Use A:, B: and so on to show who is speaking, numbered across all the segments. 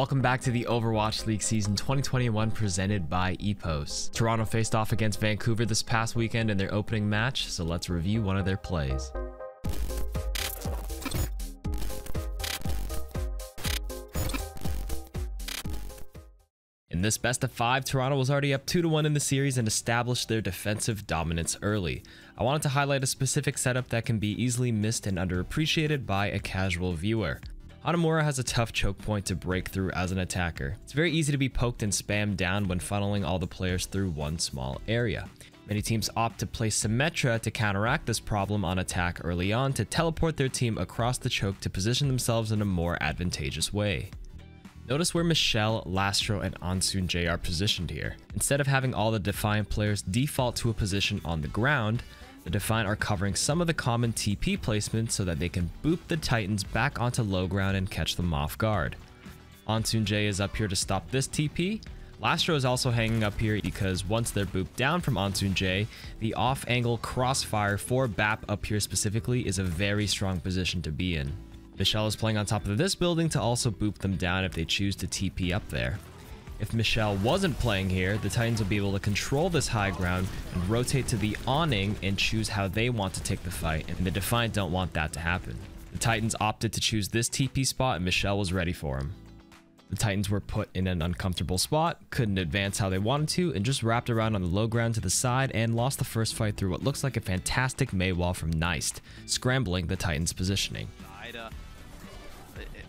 A: Welcome back to the Overwatch League Season 2021 presented by EPOS. Toronto faced off against Vancouver this past weekend in their opening match, so let's review one of their plays. In this best of five, Toronto was already up 2 to 1 in the series and established their defensive dominance early. I wanted to highlight a specific setup that can be easily missed and underappreciated by a casual viewer. Hanamura has a tough choke point to break through as an attacker. It's very easy to be poked and spammed down when funneling all the players through one small area. Many teams opt to play Symmetra to counteract this problem on attack early on to teleport their team across the choke to position themselves in a more advantageous way. Notice where Michelle, Lastro, and Ansoonjae are positioned here. Instead of having all the Defiant players default to a position on the ground, the Defiant are covering some of the common TP placements so that they can boop the Titans back onto low ground and catch them off guard. Ansoonjae is up here to stop this TP. Lastro is also hanging up here because once they're booped down from Ansoonjae, the off-angle crossfire for BAP up here specifically is a very strong position to be in. Michelle is playing on top of this building to also boop them down if they choose to TP up there. If Michelle wasn't playing here, the Titans will be able to control this high ground and rotate to the awning and choose how they want to take the fight, and the Defiant don't want that to happen. The Titans opted to choose this TP spot and Michelle was ready for him. The Titans were put in an uncomfortable spot, couldn't advance how they wanted to, and just wrapped around on the low ground to the side and lost the first fight through what looks like a fantastic Mei wall from Neist, scrambling the Titans' positioning.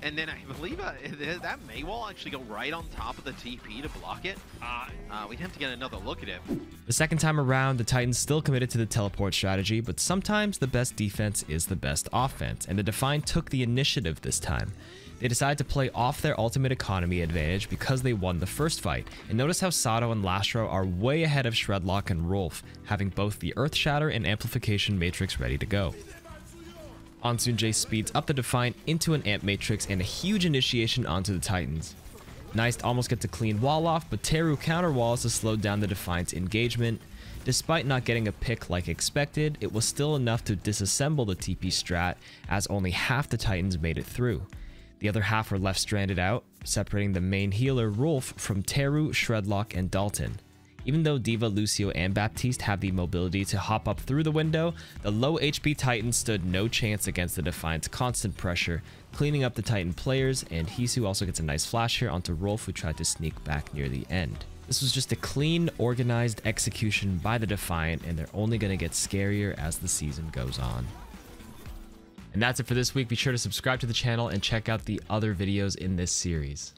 B: And then I believe uh, that Mei wall actually go right on top of the TP to block it. Uh, uh, we'd have to get another look at it.
A: The second time around, the Titans still committed to the teleport strategy, but sometimes the best defense is the best offense, and the Defiant took the initiative this time. They decided to play off their ultimate economy advantage because they won the first fight, and notice how Sado and Lastro are way ahead of Shredlock and Rolf, having both the Earth Shatter and Amplification Matrix ready to go. Ansoonjae speeds up the Defiant into an Amp Matrix and a huge initiation onto the Titans. Neist almost gets a clean wall off, but Teru counter walls to slow down the Defiant's engagement. Despite not getting a pick like expected, it was still enough to disassemble the TP strat, as only half the Titans made it through. The other half were left stranded out, separating the main healer Rolf from Teru, Shredlock, and Dalton. Even though D.Va, Lucio, and Baptiste have the mobility to hop up through the window, the low HP Titan stood no chance against the Defiant's constant pressure, cleaning up the Titan players, and Heesu also gets a nice flash here onto Rolf who tried to sneak back near the end. This was just a clean, organized execution by the Defiant, and they're only going to get scarier as the season goes on. And that's it for this week. Be sure to subscribe to the channel and check out the other videos in this series.